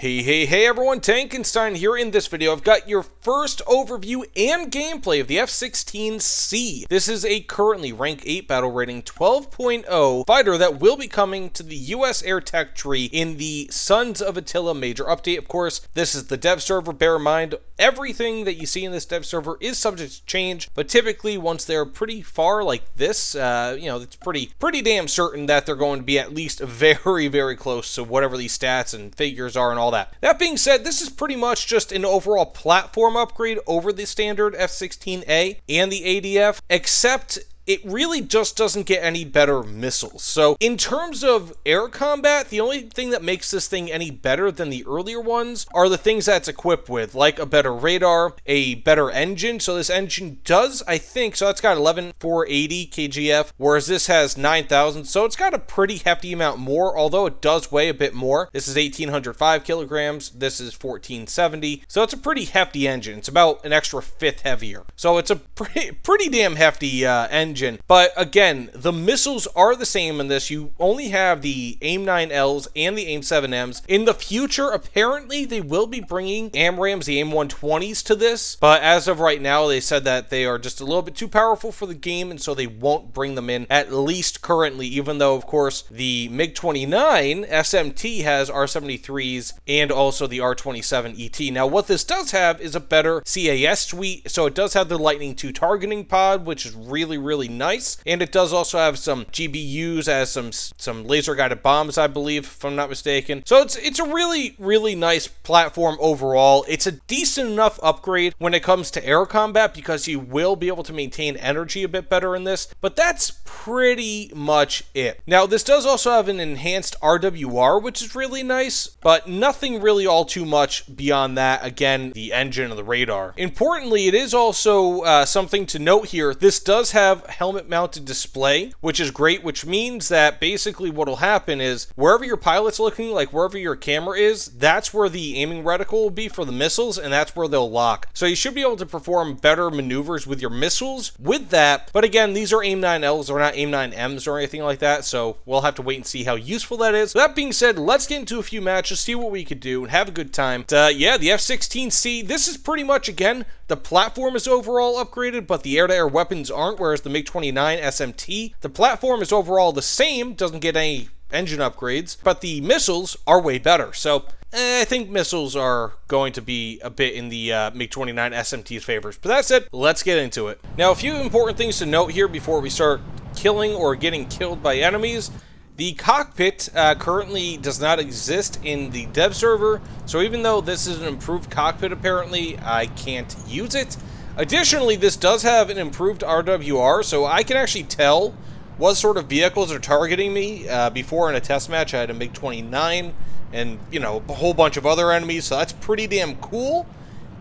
Hey, hey, hey everyone, Tankenstein here in this video. I've got your first overview and gameplay of the F-16C. This is a currently rank 8 battle rating 12.0 fighter that will be coming to the US Air Tech tree in the Sons of Attila major update. Of course, this is the dev server. Bear in mind, everything that you see in this dev server is subject to change, but typically once they're pretty far like this, uh, you know, it's pretty, pretty damn certain that they're going to be at least very, very close to whatever these stats and figures are and all that. That being said, this is pretty much just an overall platform upgrade over the standard F-16A and the ADF, except it really just doesn't get any better missiles. So, in terms of air combat, the only thing that makes this thing any better than the earlier ones are the things that's equipped with, like a better radar, a better engine. So, this engine does, I think, so that's got 11480 kgf, whereas this has 9000. So, it's got a pretty hefty amount more, although it does weigh a bit more. This is 1805 kilograms, this is 1470. So, it's a pretty hefty engine. It's about an extra fifth heavier. So, it's a pretty, pretty damn hefty uh, engine engine. But again, the missiles are the same in this. You only have the AIM-9Ls and the AIM-7Ms. In the future, apparently, they will be bringing AMRAAMs, the AIM-120s to this. But as of right now, they said that they are just a little bit too powerful for the game, and so they won't bring them in, at least currently, even though, of course, the MiG-29 SMT has R-73s and also the R-27 ET. Now, what this does have is a better CAS suite, so it does have the Lightning II targeting pod, which is really, really nice. And it does also have some GBUs as some some laser guided bombs, I believe, if I'm not mistaken. So it's it's a really really nice platform overall. It's a decent enough upgrade when it comes to air combat because you will be able to maintain energy a bit better in this. But that's pretty much it. Now this does also have an enhanced RWR, which is really nice, but nothing really all too much beyond that. Again, the engine and the radar. Importantly, it is also uh, something to note here. This does have helmet mounted display, which is great, which means that basically what will happen is wherever your pilot's looking, like wherever your camera is, that's where the aiming reticle will be for the missiles, and that's where they'll lock. So you should be able to perform better maneuvers with your missiles with that. But again, these are AIM-9Ls, they're not AIM-9Ms or anything like that, so we'll have to wait and see how useful that is. that being said, let's get into a few matches, see what we could do, and have a good time. But, uh, yeah, the F-16C, this is pretty much, again, the platform is overall upgraded, but the air-to-air -air weapons aren't, whereas the MiG-29 SMT, the platform is overall the same, doesn't get any engine upgrades, but the missiles are way better. So eh, I think missiles are going to be a bit in the uh, MiG-29 SMT's favors. But that's it. Let's get into it. Now, a few important things to note here before we start killing or getting killed by enemies. The cockpit uh, currently does not exist in the dev server, so even though this is an improved cockpit apparently, I can't use it. Additionally, this does have an improved RWR, so I can actually tell what sort of vehicles are targeting me. Uh, before in a test match, I had a MiG-29 and, you know, a whole bunch of other enemies, so that's pretty damn cool.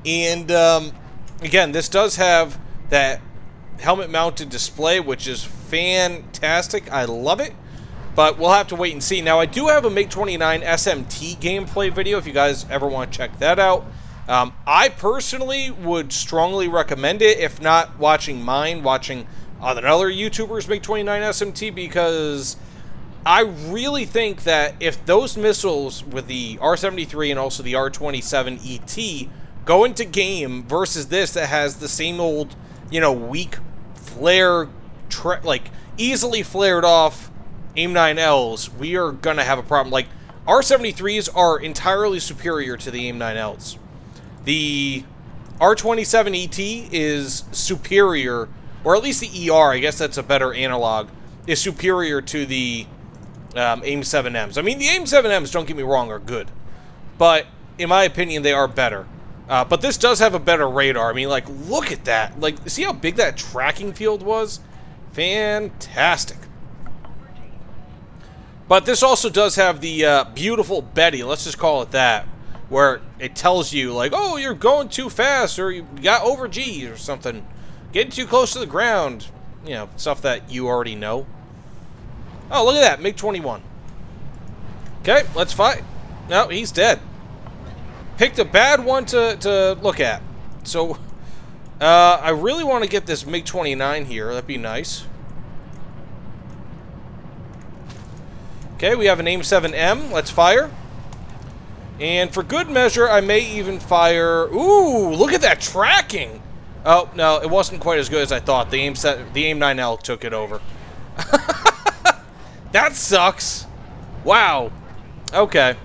And, um, again, this does have that helmet-mounted display, which is fantastic. I love it but we'll have to wait and see. Now, I do have a MiG-29 SMT gameplay video if you guys ever want to check that out. Um, I personally would strongly recommend it, if not watching mine, watching another YouTuber's MiG-29 SMT, because I really think that if those missiles with the R-73 and also the R-27 ET go into game versus this that has the same old, you know, weak flare, like, easily flared off AIM-9Ls, we are going to have a problem. Like, R-73s are entirely superior to the AIM-9Ls. The R-27 ET is superior, or at least the ER, I guess that's a better analog, is superior to the um, AIM-7Ms. I mean, the AIM-7Ms, don't get me wrong, are good. But, in my opinion, they are better. Uh, but this does have a better radar. I mean, like, look at that. Like, see how big that tracking field was? Fantastic. But this also does have the uh, beautiful Betty, let's just call it that, where it tells you, like, oh, you're going too fast, or you got over G, or something. Getting too close to the ground. You know, stuff that you already know. Oh, look at that, MiG-21. Okay, let's fight. No, he's dead. Picked a bad one to, to look at. So, uh, I really want to get this MiG-29 here. That'd be nice. Okay, we have an AIM-7M. Let's fire. And for good measure, I may even fire... Ooh, look at that tracking! Oh, no, it wasn't quite as good as I thought. The AIM, set, the AIM 9L took it over. that sucks. Wow. Okay.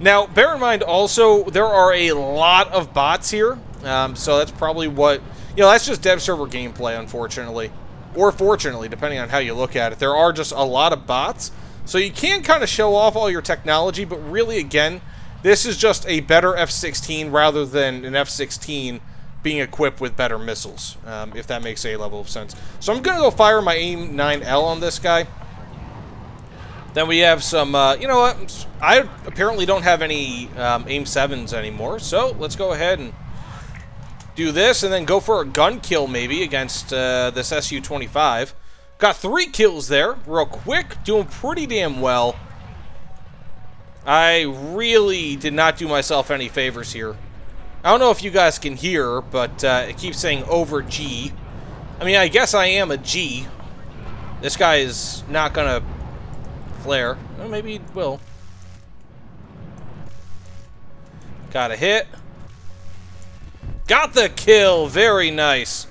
Now, bear in mind also, there are a lot of bots here. Um, so that's probably what... You know, that's just dev server gameplay, unfortunately. Or fortunately, depending on how you look at it. There are just a lot of bots. So you can kind of show off all your technology, but really, again, this is just a better F-16 rather than an F-16 being equipped with better missiles, um, if that makes a level of sense. So I'm going to go fire my AIM-9L on this guy. Then we have some, uh, you know what, I apparently don't have any um, AIM-7s anymore, so let's go ahead and do this and then go for a gun kill maybe against uh, this Su-25. Got three kills there, real quick, doing pretty damn well. I really did not do myself any favors here. I don't know if you guys can hear, but uh, it keeps saying over G. I mean, I guess I am a G. This guy is not gonna flare. Well, maybe he will. Got a hit. Got the kill. Very nice.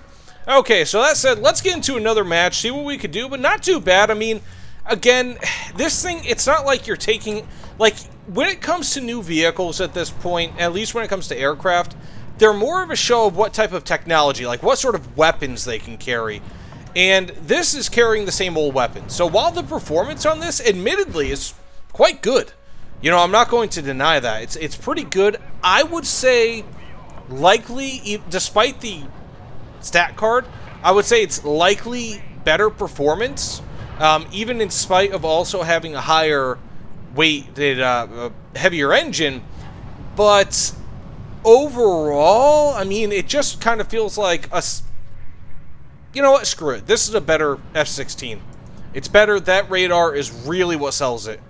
Okay, so that said, let's get into another match, see what we could do, but not too bad. I mean, again, this thing, it's not like you're taking, like, when it comes to new vehicles at this point, at least when it comes to aircraft, they're more of a show of what type of technology, like what sort of weapons they can carry. And this is carrying the same old weapon. So while the performance on this, admittedly, is quite good, you know, I'm not going to deny that. It's, it's pretty good. I would say, likely, despite the stat card, I would say it's likely better performance, um, even in spite of also having a higher weighted, uh, heavier engine. But overall, I mean, it just kind of feels like a. You know what? Screw it. This is a better F-16. It's better. That radar is really what sells it.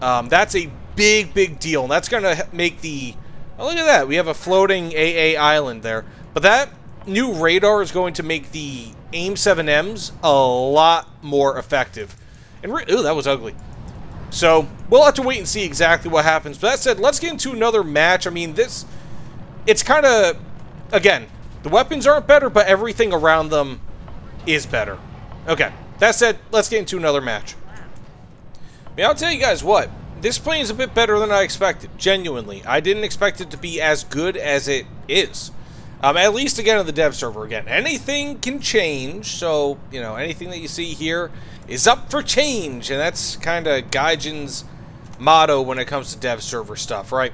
Um, that's a big, big deal. And that's going to make the... Oh, look at that. We have a floating AA island there. But that new radar is going to make the AIM-7Ms a lot more effective. And ooh, that was ugly. So, we'll have to wait and see exactly what happens. But that said, let's get into another match. I mean, this... It's kind of... Again, the weapons aren't better, but everything around them is better. Okay, that said, let's get into another match. I mean, I'll tell you guys what. This plane is a bit better than I expected. Genuinely. I didn't expect it to be as good as it is. Um, at least again on the dev server again. Anything can change, so, you know, anything that you see here is up for change, and that's kind of Gaijin's motto when it comes to dev server stuff, right?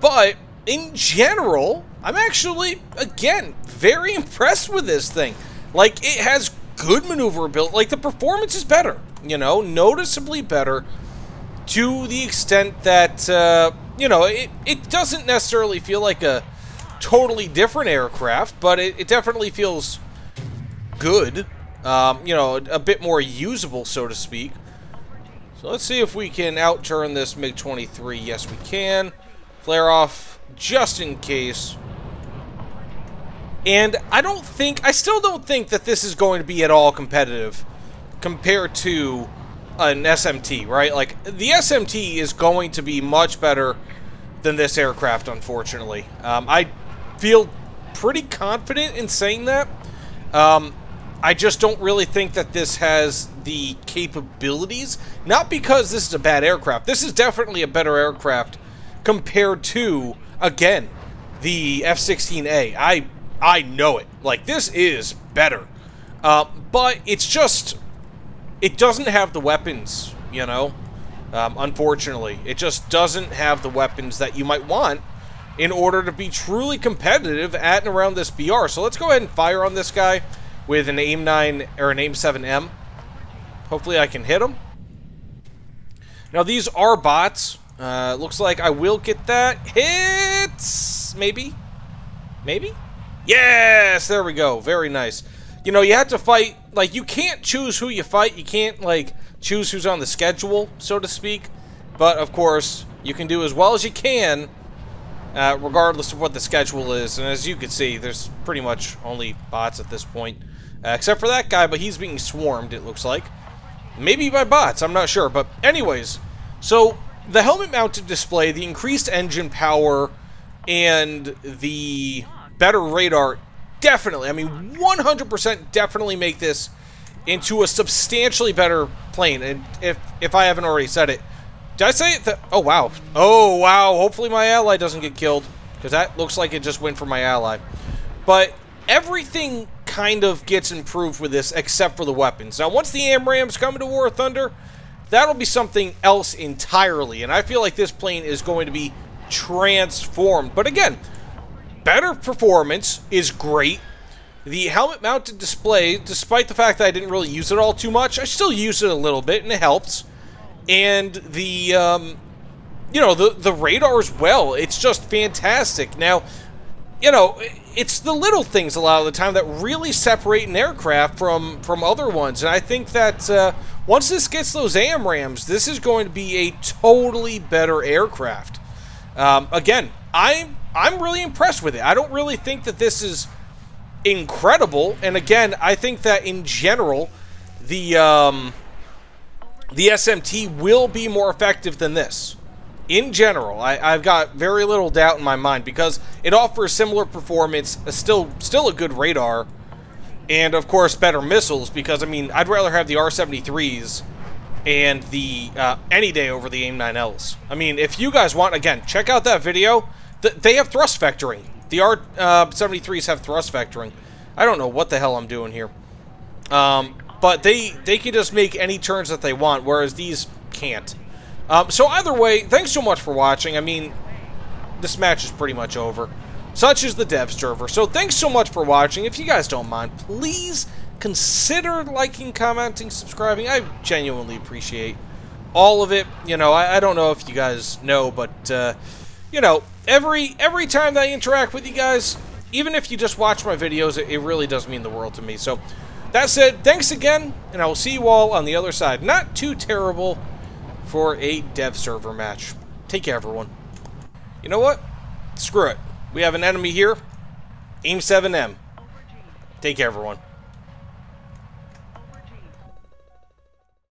But, in general, I'm actually, again, very impressed with this thing. Like, it has good maneuverability, like, the performance is better, you know, noticeably better to the extent that, uh, you know, it, it doesn't necessarily feel like a totally different aircraft, but it, it definitely feels good. Um, you know, a, a bit more usable, so to speak. So let's see if we can outturn this MiG-23. Yes, we can. Flare off just in case. And I don't think, I still don't think that this is going to be at all competitive compared to an SMT, right? Like, the SMT is going to be much better than this aircraft, unfortunately. Um, I feel pretty confident in saying that. Um, I just don't really think that this has the capabilities. Not because this is a bad aircraft. This is definitely a better aircraft compared to, again, the F-16A. I I know it. Like, this is better. Uh, but it's just... It doesn't have the weapons, you know? Um, unfortunately. It just doesn't have the weapons that you might want in order to be truly competitive at and around this BR. So let's go ahead and fire on this guy with an AIM-9 or an AIM-7M. Hopefully I can hit him. Now these are bots. Uh, looks like I will get that. Hits! Maybe? Maybe? Yes! There we go. Very nice. You know, you have to fight... Like, you can't choose who you fight. You can't, like, choose who's on the schedule, so to speak. But, of course, you can do as well as you can uh, regardless of what the schedule is. And as you can see, there's pretty much only bots at this point. Uh, except for that guy, but he's being swarmed, it looks like. Maybe by bots, I'm not sure. But anyways, so the helmet-mounted display, the increased engine power, and the better radar definitely, I mean, 100% definitely make this into a substantially better plane. And if if I haven't already said it, did I say? That, oh, wow. Oh, wow. Hopefully my ally doesn't get killed, because that looks like it just went for my ally. But everything kind of gets improved with this, except for the weapons. Now, once the AMRAAMs come into War Thunder, that'll be something else entirely. And I feel like this plane is going to be transformed. But again, better performance is great. The helmet-mounted display, despite the fact that I didn't really use it all too much, I still use it a little bit, and it helps. And the, um, you know, the, the radar as well, it's just fantastic. Now, you know, it's the little things a lot of the time that really separate an aircraft from, from other ones. And I think that uh, once this gets those AMRAAMs, this is going to be a totally better aircraft. Um, again, I'm I'm really impressed with it. I don't really think that this is incredible. And again, I think that in general, the um, the SMT will be more effective than this. In general, I, have got very little doubt in my mind because it offers similar performance, a still still a good radar, and of course better missiles. Because I mean, I'd rather have the R73s and the uh, any day over the AIM-9Ls. I mean, if you guys want, again, check out that video. Th they have thrust vectoring. The R73s uh, have thrust vectoring. I don't know what the hell I'm doing here. Um, but they, they can just make any turns that they want, whereas these can't. Um, so either way, thanks so much for watching. I mean, this match is pretty much over. Such is the dev server. So thanks so much for watching. If you guys don't mind, please consider liking, commenting, subscribing. I genuinely appreciate all of it. You know, I, I don't know if you guys know, but, uh, you know, every every time that I interact with you guys, even if you just watch my videos, it, it really does mean the world to me. So, that it. thanks again, and I will see you all on the other side. Not too terrible for a dev server match. Take care, everyone. You know what? Screw it. We have an enemy here. AIM 7M. Take care, everyone.